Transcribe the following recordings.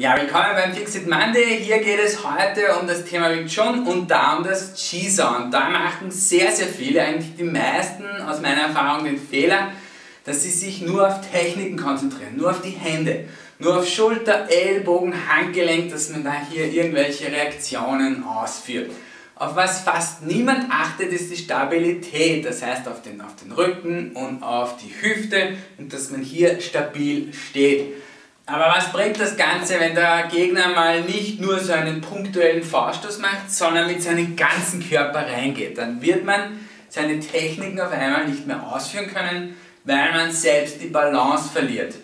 Ja, willkommen beim Fixit Monday. Hier geht es heute um das Thema Wing Chun und da um das Chi-Sound. Da machen sehr, sehr viele, eigentlich die meisten aus meiner Erfahrung den Fehler, dass sie sich nur auf Techniken konzentrieren, nur auf die Hände, nur auf Schulter, Ellbogen, Handgelenk, dass man da hier irgendwelche Reaktionen ausführt. Auf was fast niemand achtet, ist die Stabilität, das heißt auf den, auf den Rücken und auf die Hüfte und dass man hier stabil steht. Aber was bringt das Ganze, wenn der Gegner mal nicht nur so einen punktuellen Vorstoß macht, sondern mit seinem ganzen Körper reingeht? Dann wird man seine Techniken auf einmal nicht mehr ausführen können, weil man selbst die Balance verliert.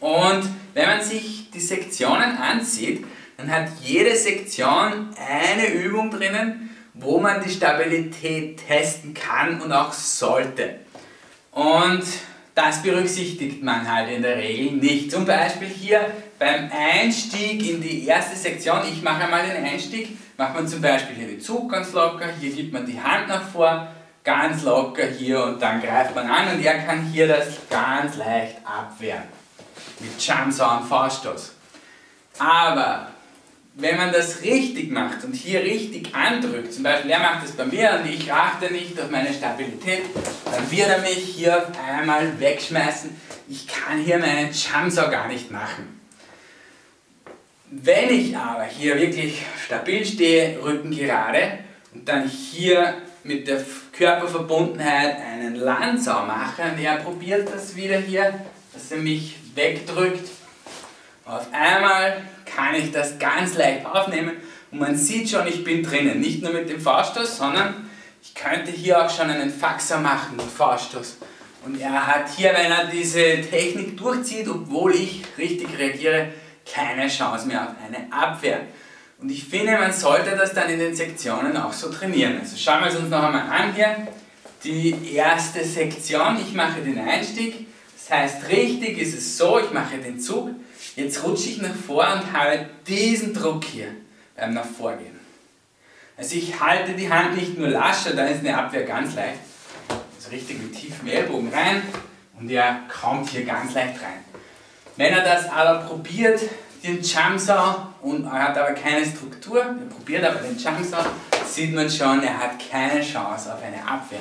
Und wenn man sich die Sektionen ansieht, dann hat jede Sektion eine Übung drinnen, wo man die Stabilität testen kann und auch sollte. Und das berücksichtigt man halt in der Regel nicht. Zum Beispiel hier beim Einstieg in die erste Sektion, ich mache einmal den Einstieg, macht man zum Beispiel hier den Zug ganz locker, hier gibt man die Hand nach vor, ganz locker hier und dann greift man an und er kann hier das ganz leicht abwehren. Mit Jump Sound Vorstoß. Aber wenn man das richtig macht und hier richtig andrückt, zum Beispiel er macht das bei mir und ich achte nicht auf meine Stabilität, dann wird er mich hier auf einmal wegschmeißen. Ich kann hier meinen Jumpsaw gar nicht machen. Wenn ich aber hier wirklich stabil stehe, Rücken gerade und dann hier mit der Körperverbundenheit einen Landsau mache und er probiert das wieder hier, dass er mich wegdrückt, auf einmal kann ich das ganz leicht aufnehmen und man sieht schon, ich bin drinnen. Nicht nur mit dem Vorstoß, sondern ich könnte hier auch schon einen Faxer machen mit Vorstoß. Und er hat hier, wenn er diese Technik durchzieht, obwohl ich richtig reagiere, keine Chance mehr auf eine Abwehr. Und ich finde, man sollte das dann in den Sektionen auch so trainieren. Also schauen wir es uns noch einmal an hier. Die erste Sektion, ich mache den Einstieg. Das heißt, richtig ist es so, ich mache den Zug. Jetzt rutsche ich nach vor und habe diesen Druck hier beim nach vorgehen. Also ich halte die Hand nicht nur lascher, dann ist eine Abwehr ganz leicht. Also richtig mit tiefem Ellbogen rein und er kommt hier ganz leicht rein. Wenn er das aber probiert, den Jumpsaw und er hat aber keine Struktur, er probiert aber den Jumpsaw, sieht man schon, er hat keine Chance auf eine Abwehr.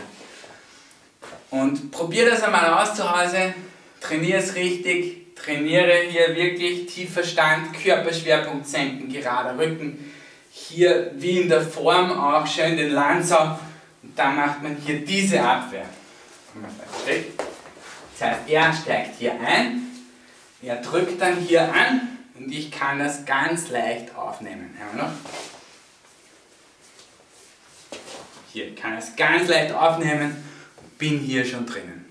Und probier das einmal aus zu Hause, trainiere es richtig, Trainiere hier wirklich tiefer Stand, Körperschwerpunkt senken, gerader Rücken. Hier wie in der Form auch schön den Langsau und dann macht man hier diese Abwehr. Das heißt, er steigt hier ein, er drückt dann hier an und ich kann das ganz leicht aufnehmen. Einmal noch. Hier kann ich es ganz leicht aufnehmen bin hier schon drinnen.